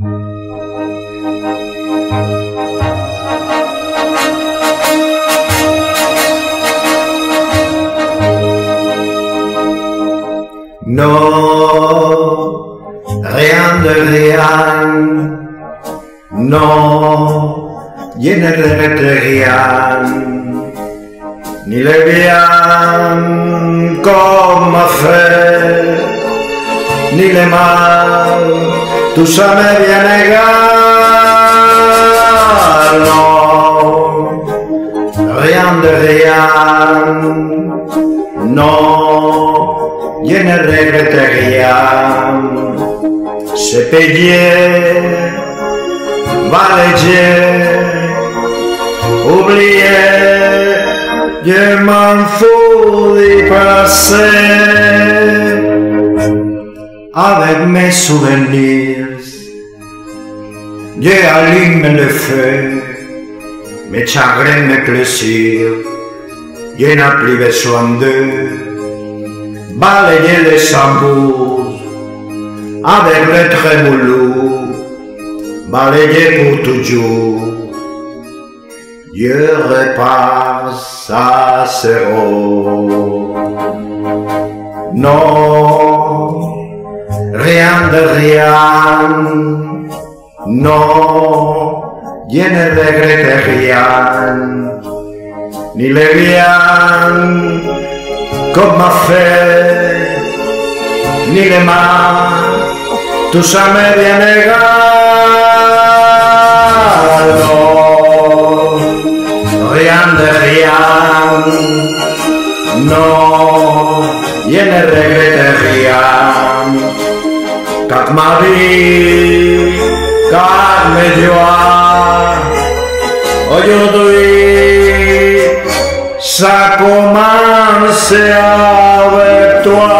No, rien de rien, non, je ne regrette rien, ni le bien comme a fait, ni le mal, tout ça me bien égal, non, rien de rien, non, je ne regrette rien, c'est payé, Valéger, oublié, je m'en fous du passé. Avec mes souvenirs, je allume le feu, mes chagrins, plaisirs, je n'ai plus besoin d'eux. Balayer les sambous, avec le trémolo, balayer pour toujours. Je repasse à zéro. Non, rien de rien. Non, je ne regrette rien. Ni le bien comme m'a fait, ni le m'est bien égal. Non, rien de rien, non, je ne regrette Κάτμα δι, καρμέ διόα, ο Ιωτούι, σ' ακόμα σε αβεπτόα.